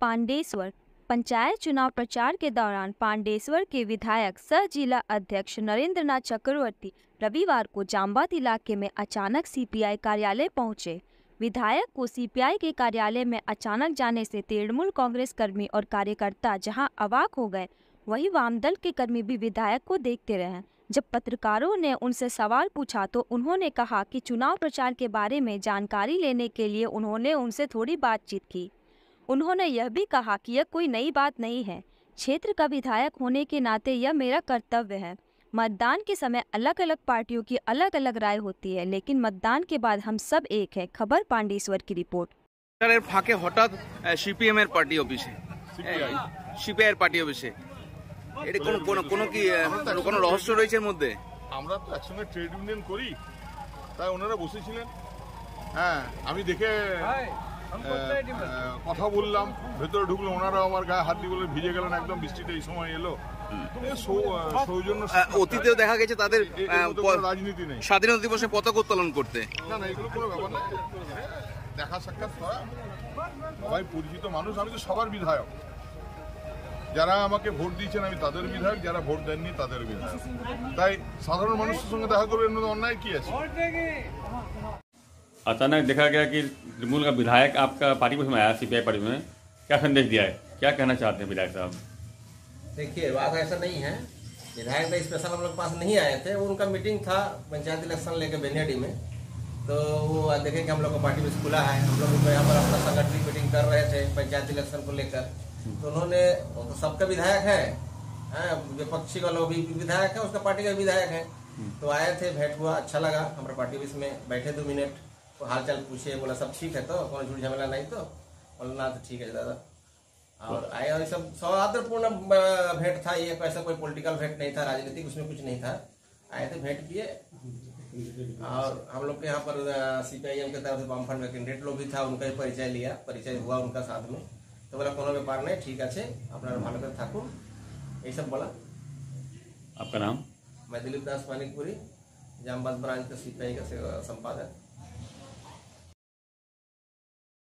पांडेश्वर, पंचायत चुनाव प्रचार के दौरान पांडेश्वर के विधायक सह जिला अध्यक्ष नरेंद्र नाथ चक्रवर्ती रविवार को जाम्बात इलाके में अचानक सीपीआई कार्यालय पहुँचे। विधायक को सीपीआई के कार्यालय में अचानक जाने से तृणमूल कांग्रेस कर्मी और कार्यकर्ता जहाँ अवाक हो गए, वहीं वामदल के कर्मी भी विधायक को देखते रहे। जब पत्रकारों ने उनसे सवाल पूछा तो उन्होंने कहा कि चुनाव प्रचार के बारे में जानकारी लेने के लिए उन्होंने उनसे थोड़ी बातचीत की। उन्होंने यह भी कहा कि यह कोई नई बात नहीं है क्षेत्र का विधायक होने के नाते यह मेरा कर्तव्य है मतदान के समय अलग अलग पार्टियों की अलग अलग राय होती है लेकिन मतदान के बाद हम सब एक है खबर पांडेश्वर की रिपोर्ट সরকারের ফাঁকে হঠাৎ সিপিএম এর পার্টি অফিসে সিপিআই এর পার্টি অফিসে এটা কোনো কোনো কোনো কি আহ, কোনো রহস্য রয়েছে এর মধ্যে আমরা তো একসঙ্গে ট্রেড ইউনিয়ন করি তাই ওনারা বসেছিলেন হ্যাঁ আমি দেখে আহ, আহ, কথা বললাম ভেতরে ঢুকলো ওনারা আমার গায়ে হাত দিয়ে বলে ভিজে গেলেন একদম বৃষ্টিতে এই সময় এলো। সৌ- সৌজন্য অতীতেও দেখা গেছে তাদের রাজনীতি নেই। স্বাধীনতা দিবসে পতাকা উত্তোলন করতে। না না এগুলো কোনো ব্যাপার না। দেখা সাক্ষাৎ করা সবাই পরিচিত মানুষ আমি তো সবার বিধায়ক। যারা আমাকে ভোট দিয়েছেন আমি তাদের বিধায়ক যারা ভোট দেননি তাদের বিধায়ক। তাই সাধারণ মানুষের সঙ্গে দেখা করবে এর অন্যায় কি আছে? अचानक देखा गया कि तृणमूल का विधायक आपका पार्टी में आया, सीपीआई पार्टी में। क्या संदेश दिया है? क्या कहना चाहते हैं विधायक साहब? देखिए, बात ऐसा नहीं है। विधायक तो स्पेशल हम लोग पास नहीं आए थे। उनका मीटिंग था पंचायत इलेक्शन लेके बेनियाडी में। तो वो देखे कि हम लोग का पार्टी में खुला है। हम लोग यहाँ पर अपना संगठनिक मीटिंग कर रहे थे पंचायत इलेक्शन को लेकर। तो उन्होंने तो सबका विधायक है। विपक्षी का लोग भी विधायक है, उसका पार्टी का विधायक है। तो आए थे, भेंट हुआ अच्छा लगा। हमारे पार्टी में बैठे दो मिनट। तो हाल चाल पूछे बोला सब ठीक है तो? कौन झूठ झमेला नहीं तो? बोला ना तो ठीक है दादा। और आए और सब सौहार्दपूर्ण भेंट था ये ऐसा कोई पॉलिटिकल भेंट नहीं था राजनीतिक उसमें कुछ नहीं था। आए थे भेंट किए। और हम लोग के यहाँ पर सी पी आई तरफ़ से बामफंड में कैंडिडेट लोग भी था उनका भी परिचय लिया परिचय हुआ उनका साथ में। तो बोला कोनो व्यापार नहीं ठीक अच्छे। अपना भानुकर ठाकुर। ये सब बोला। आपका नाम? मैं दिलीप दास मानिकपुरी जामबाद ब्रांच का सी का संपादक।